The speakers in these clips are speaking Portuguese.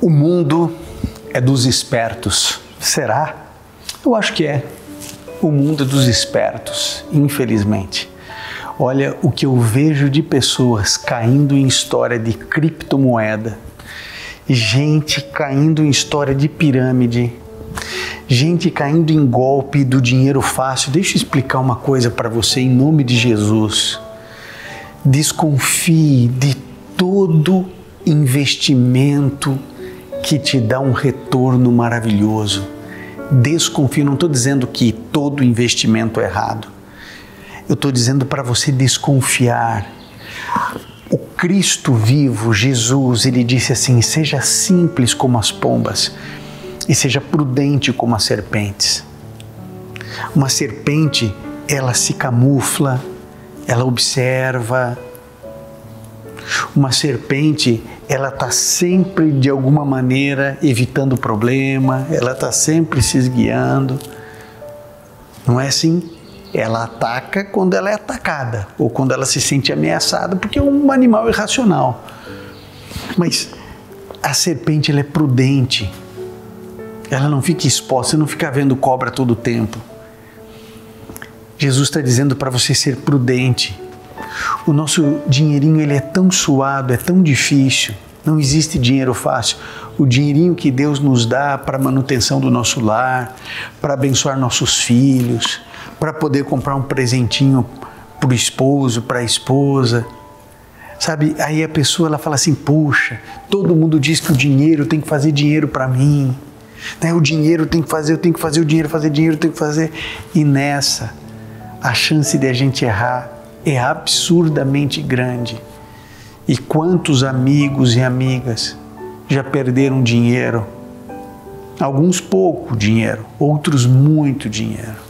O mundo é dos espertos. Será? Eu acho que é. O mundo é dos espertos, infelizmente. Olha o que eu vejo de pessoas caindo em história de criptomoeda, gente caindo em história de pirâmide, gente caindo em golpe do dinheiro fácil. Deixa eu explicar uma coisa para você em nome de Jesus. Desconfie de todo investimento que te dá um retorno maravilhoso. Desconfie, não estou dizendo que todo investimento é errado. Eu estou dizendo para você desconfiar. O Cristo vivo, Jesus, ele disse assim: seja simples como as pombas e seja prudente como as serpentes. Uma serpente, ela se camufla, ela observa. Uma serpente, ela está sempre de alguma maneira evitando o problema, ela está sempre se esguiando. Não é assim? Ela ataca quando ela é atacada ou quando ela se sente ameaçada, porque é um animal irracional. Mas a serpente ela é prudente. Ela não fica exposta, não fica vendo cobra todo o tempo. Jesus está dizendo para você ser prudente. O nosso dinheirinho ele é tão suado, é tão difícil. Não existe dinheiro fácil. O dinheirinho que Deus nos dá para manutenção do nosso lar, para abençoar nossos filhos, para poder comprar um presentinho para o esposo, para a esposa. Sabe, aí a pessoa ela fala assim: puxa, todo mundo diz que o dinheiro tem que fazer dinheiro para mim. Né? O dinheiro tem que fazer, eu tenho que fazer, o dinheiro fazer dinheiro, tenho que fazer. E nessa, a chance de a gente errar é absurdamente grande. E quantos amigos e amigas já perderam dinheiro? Alguns pouco dinheiro, outros muito dinheiro.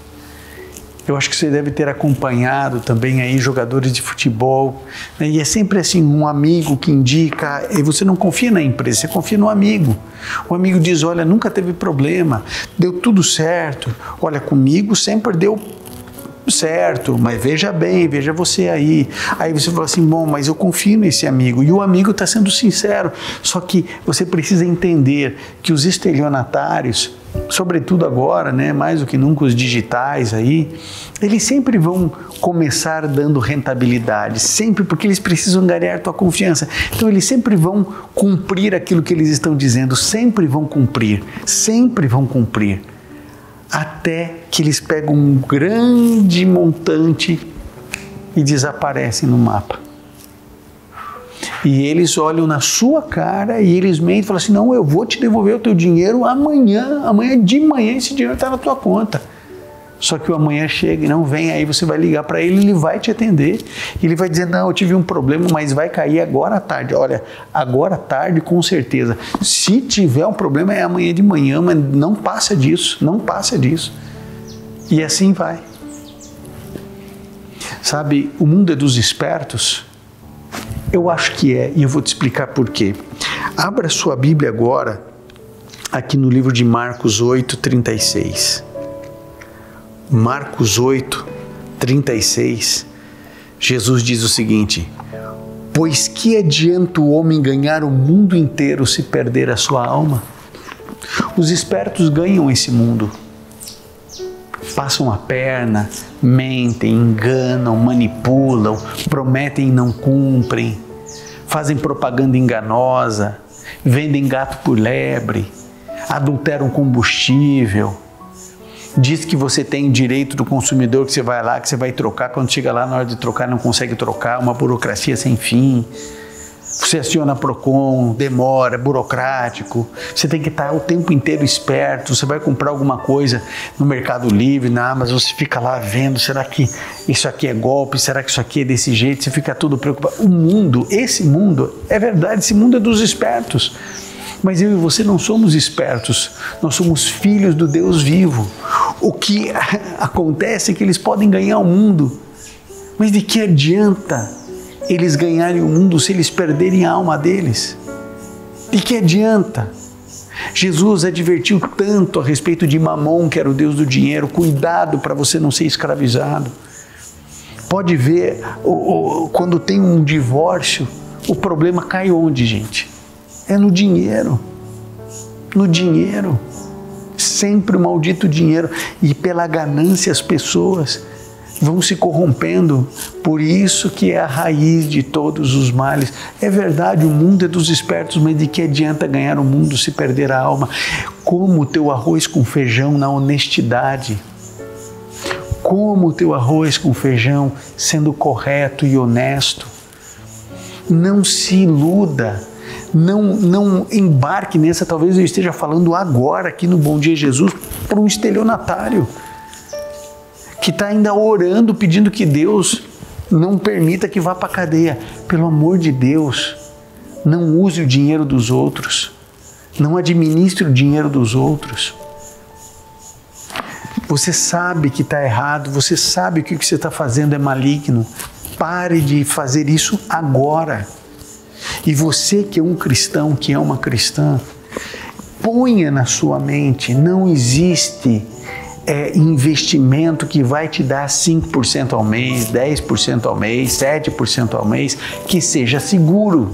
Eu acho que você deve ter acompanhado também aí jogadores de futebol. Né? E é sempre assim, um amigo que indica, e você não confia na empresa, você confia no amigo. O amigo diz, olha, nunca teve problema, deu tudo certo. Olha, comigo sempre deu certo, mas veja bem, veja você aí. Aí você fala assim, bom, mas eu confio nesse amigo. E o amigo está sendo sincero. Só que você precisa entender que os estelionatários, sobretudo agora, né, mais do que nunca os digitais aí, eles sempre vão começar dando rentabilidade, sempre porque eles precisam ganhar tua confiança. Então eles sempre vão cumprir aquilo que eles estão dizendo, sempre vão cumprir, sempre vão cumprir até que eles pegam um grande montante e desaparecem no mapa. E eles olham na sua cara e eles mentem e falam assim: não, eu vou te devolver o teu dinheiro amanhã, amanhã de manhã esse dinheiro está na tua conta. Só que o amanhã chega e não vem, aí você vai ligar para ele, ele vai te atender. Ele vai dizer: Não, eu tive um problema, mas vai cair agora à tarde. Olha, agora à tarde, com certeza. Se tiver um problema, é amanhã de manhã, mas não passa disso, não passa disso. E assim vai. Sabe, o mundo é dos espertos? Eu acho que é, e eu vou te explicar por quê. Abra sua Bíblia agora, aqui no livro de Marcos 8, 36. Marcos 8, 36, Jesus diz o seguinte: Pois que adianta o homem ganhar o mundo inteiro se perder a sua alma? Os espertos ganham esse mundo. Passam a perna, mentem, enganam, manipulam, prometem e não cumprem, fazem propaganda enganosa, vendem gato por lebre, adulteram combustível. Diz que você tem direito do consumidor, que você vai lá, que você vai trocar, quando chega lá na hora de trocar não consegue trocar, uma burocracia sem fim. Você aciona Procon, demora, burocrático. Você tem que estar o tempo inteiro esperto. Você vai comprar alguma coisa no Mercado Livre, na Amazon, você fica lá vendo, será que isso aqui é golpe? Será que isso aqui é desse jeito? Você fica tudo preocupado. O mundo, esse mundo, é verdade, esse mundo é dos espertos. Mas eu e você não somos espertos, nós somos filhos do Deus vivo. O que acontece é que eles podem ganhar o mundo, mas de que adianta eles ganharem o mundo se eles perderem a alma deles? De que adianta? Jesus advertiu tanto a respeito de Mamon, que era o Deus do dinheiro, cuidado para você não ser escravizado. Pode ver, quando tem um divórcio, o problema cai onde, gente? é no dinheiro. No dinheiro. Sempre o maldito dinheiro. E pela ganância as pessoas vão se corrompendo. Por isso que é a raiz de todos os males. É verdade, o mundo é dos espertos, mas de que adianta ganhar o mundo se perder a alma? Como o teu arroz com feijão na honestidade. Como o teu arroz com feijão sendo correto e honesto. Não se iluda. Não, não embarque nessa, talvez eu esteja falando agora aqui no Bom Dia Jesus para um estelionatário que está ainda orando, pedindo que Deus não permita que vá para a cadeia. Pelo amor de Deus, não use o dinheiro dos outros, não administre o dinheiro dos outros. Você sabe que está errado, você sabe que o que você está fazendo é maligno. Pare de fazer isso agora. E você que é um cristão, que é uma cristã, ponha na sua mente: não existe é, investimento que vai te dar 5% ao mês, 10% ao mês, 7% ao mês, que seja seguro.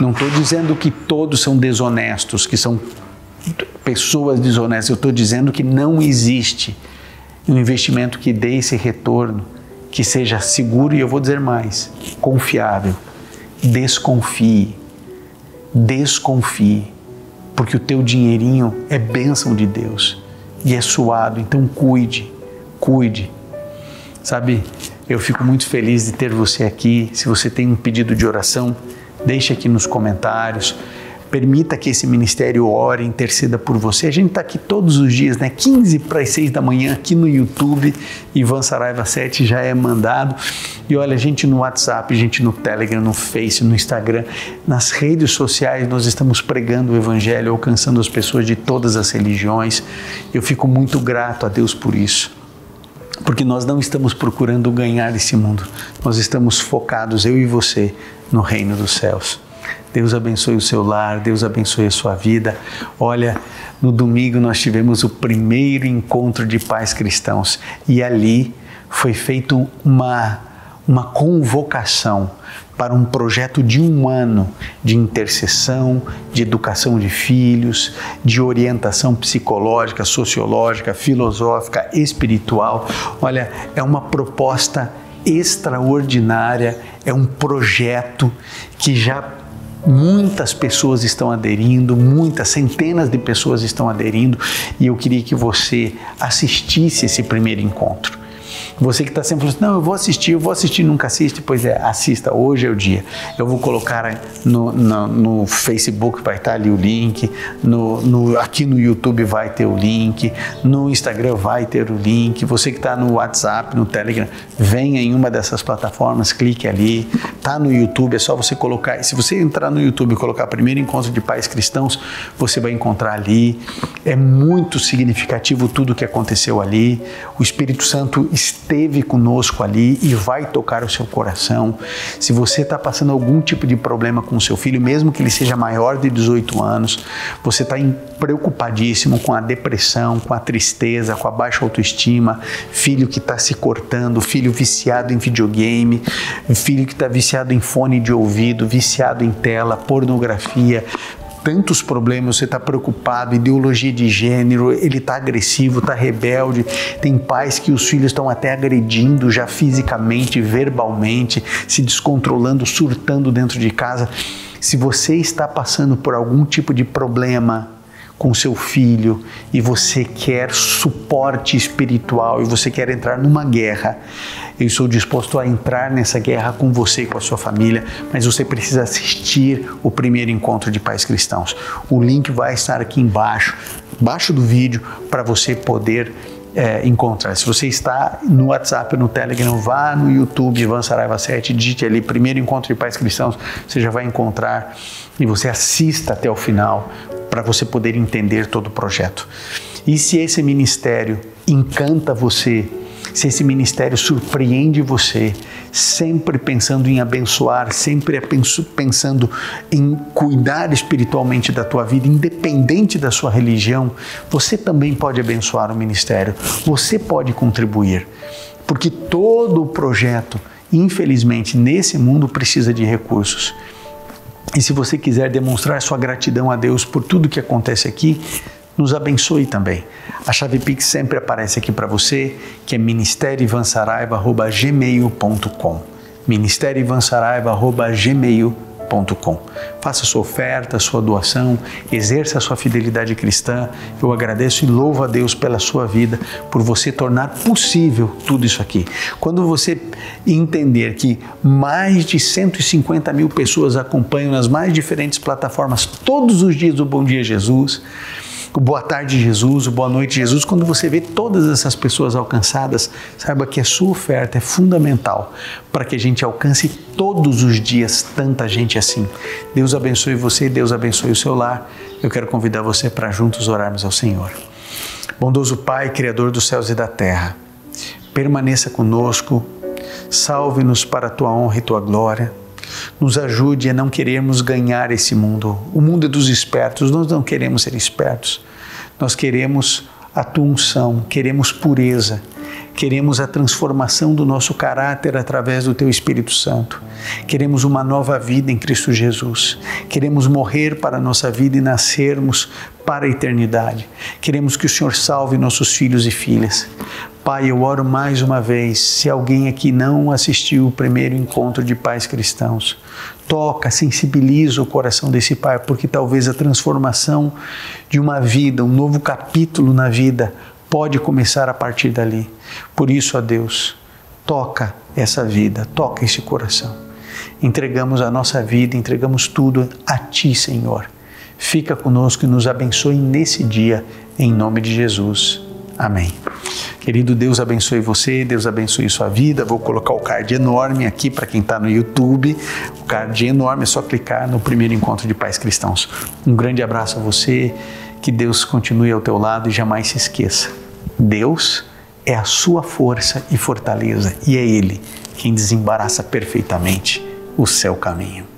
Não estou dizendo que todos são desonestos, que são pessoas desonestas, eu estou dizendo que não existe um investimento que dê esse retorno, que seja seguro e eu vou dizer mais, confiável. Desconfie, desconfie, porque o teu dinheirinho é bênção de Deus e é suado. Então cuide, cuide. Sabe, eu fico muito feliz de ter você aqui. Se você tem um pedido de oração, deixe aqui nos comentários. Permita que esse ministério ore, interceda por você. A gente está aqui todos os dias, né? 15 para as 6 da manhã aqui no YouTube. Ivan Saraiva 7 já é mandado. E olha, a gente no WhatsApp, a gente no Telegram, no Face, no Instagram, nas redes sociais, nós estamos pregando o Evangelho, alcançando as pessoas de todas as religiões. Eu fico muito grato a Deus por isso porque nós não estamos procurando ganhar esse mundo, nós estamos focados, eu e você, no reino dos céus. Deus abençoe o seu lar, Deus abençoe a sua vida. Olha, no domingo nós tivemos o primeiro encontro de pais cristãos e ali foi feito uma, uma convocação para um projeto de um ano de intercessão, de educação de filhos, de orientação psicológica, sociológica, filosófica, espiritual. Olha, é uma proposta extraordinária, é um projeto que já Muitas pessoas estão aderindo, muitas centenas de pessoas estão aderindo, e eu queria que você assistisse esse primeiro encontro. Você que está sempre falando, não, eu vou assistir, eu vou assistir, nunca assiste, pois é, assista, hoje é o dia. Eu vou colocar no, no, no Facebook, vai estar ali o link, no, no, aqui no YouTube vai ter o link, no Instagram vai ter o link. Você que está no WhatsApp, no Telegram, venha em uma dessas plataformas, clique ali. Tá no YouTube, é só você colocar. Se você entrar no YouTube e colocar primeiro encontro de pais cristãos, você vai encontrar ali. É muito significativo tudo o que aconteceu ali. O Espírito Santo está esteve conosco ali e vai tocar o seu coração. Se você está passando algum tipo de problema com o seu filho, mesmo que ele seja maior de 18 anos, você está preocupadíssimo com a depressão, com a tristeza, com a baixa autoestima, filho que está se cortando, filho viciado em videogame, filho que está viciado em fone de ouvido, viciado em tela, pornografia, tantos problemas, você está preocupado, ideologia de gênero, ele está agressivo, está rebelde. Tem pais que os filhos estão até agredindo já fisicamente, verbalmente, se descontrolando, surtando dentro de casa. Se você está passando por algum tipo de problema, com seu filho e você quer suporte espiritual e você quer entrar numa guerra, eu estou disposto a entrar nessa guerra com você e com a sua família, mas você precisa assistir o primeiro encontro de pais cristãos. O link vai estar aqui embaixo, embaixo do vídeo, para você poder é, encontrar. Se você está no WhatsApp, no Telegram, vá no YouTube, Ivan Saraiva 7, digite ali, primeiro encontro de pais cristãos, você já vai encontrar e você assista até o final para você poder entender todo o projeto. E se esse ministério encanta você, se esse ministério surpreende você, sempre pensando em abençoar, sempre pensando em cuidar espiritualmente da tua vida, independente da sua religião, você também pode abençoar o ministério, você pode contribuir, porque todo o projeto, infelizmente, nesse mundo precisa de recursos. E se você quiser demonstrar sua gratidão a Deus por tudo que acontece aqui, nos abençoe também. A chave Pix sempre aparece aqui para você, que é ministérioivansaraiva.gmail.com Faça sua oferta, sua doação, exerça a sua fidelidade cristã. Eu agradeço e louvo a Deus pela sua vida, por você tornar possível tudo isso aqui. Quando você entender que mais de 150 mil pessoas acompanham nas mais diferentes plataformas todos os dias o Bom Dia Jesus, o Boa Tarde Jesus, o Boa Noite Jesus, quando você vê todas essas pessoas alcançadas, saiba que a sua oferta é fundamental para que a gente alcance todos os dias tanta gente assim. Deus abençoe você, Deus abençoe o seu lar. Eu quero convidar você para juntos orarmos ao Senhor. Bondoso Pai, Criador dos céus e da terra, permaneça conosco, salve-nos para a tua honra e tua glória nos ajude a não querermos ganhar esse mundo. O mundo é dos espertos, nós não queremos ser espertos. Nós queremos a tua unção, queremos pureza, queremos a transformação do nosso caráter através do teu Espírito Santo. Queremos uma nova vida em Cristo Jesus. Queremos morrer para a nossa vida e nascermos para a eternidade. Queremos que o Senhor salve nossos filhos e filhas. Pai, eu oro mais uma vez. Se alguém aqui não assistiu o primeiro encontro de pais cristãos, toca, sensibiliza o coração desse pai, porque talvez a transformação de uma vida, um novo capítulo na vida, pode começar a partir dali. Por isso, ó Deus, toca essa vida, toca esse coração. Entregamos a nossa vida, entregamos tudo a Ti, Senhor. Fica conosco e nos abençoe nesse dia, em nome de Jesus. Amém. Querido Deus abençoe você, Deus abençoe sua vida. Vou colocar o card enorme aqui para quem está no YouTube. O card enorme é só clicar no primeiro encontro de pais cristãos. Um grande abraço a você, que Deus continue ao teu lado e jamais se esqueça. Deus é a sua força e fortaleza e é Ele quem desembaraça perfeitamente o seu caminho.